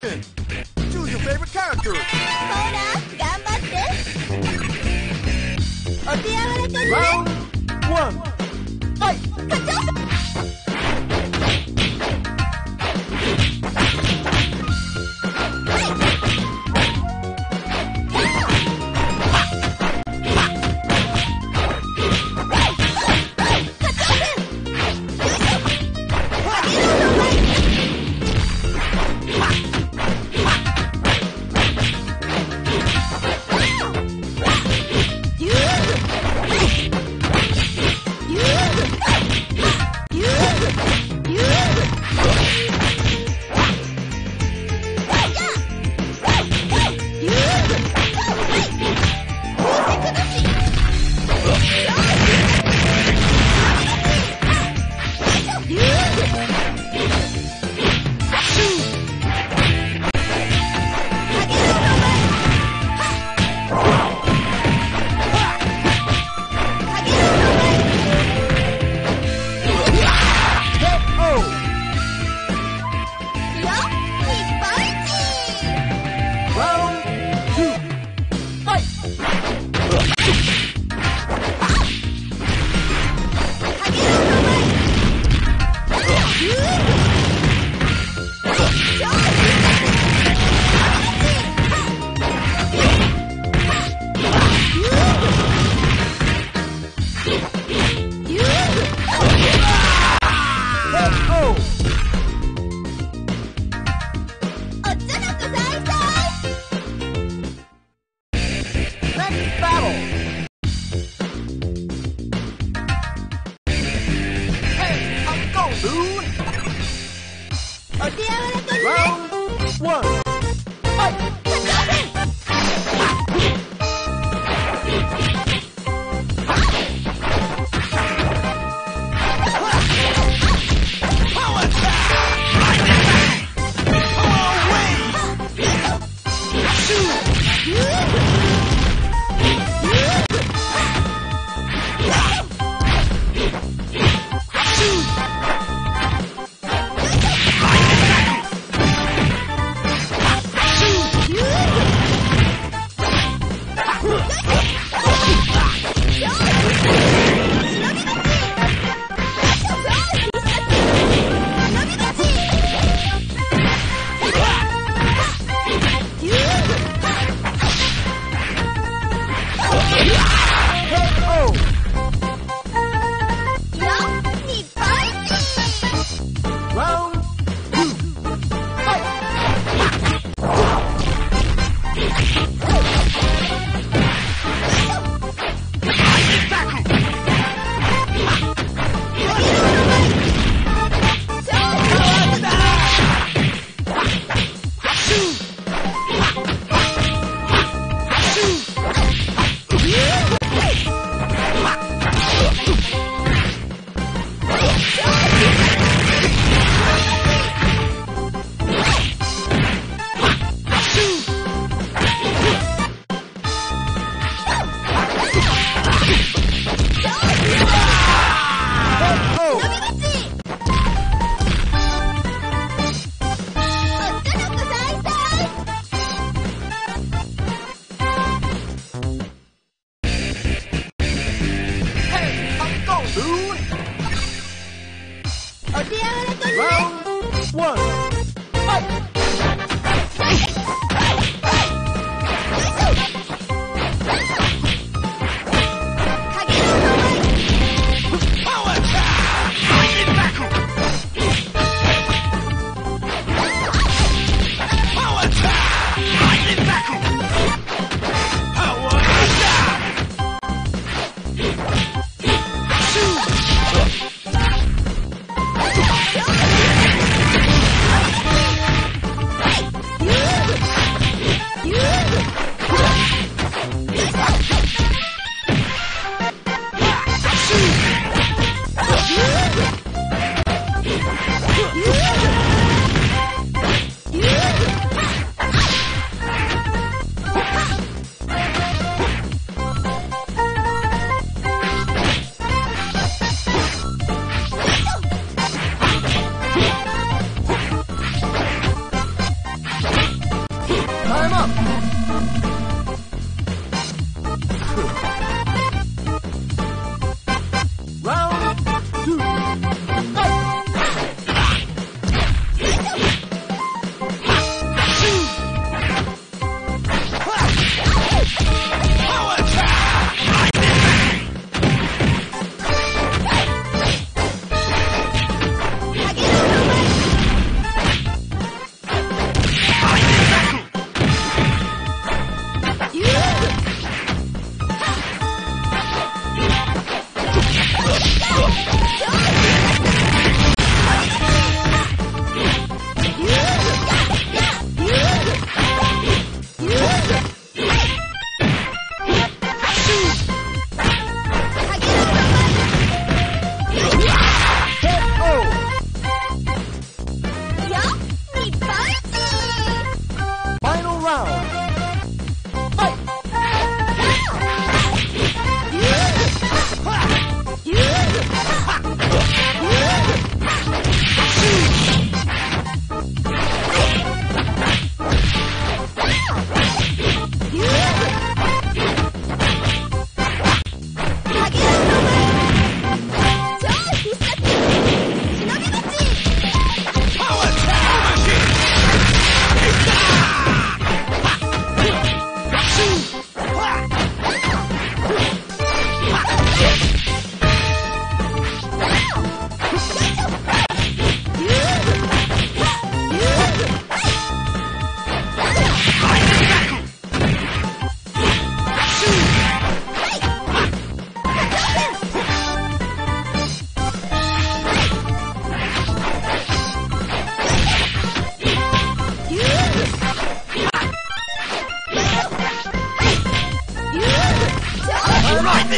Choose your favorite character. ほら頑張ってお手柔らかにね Round one. Fight.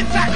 Yes!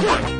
快！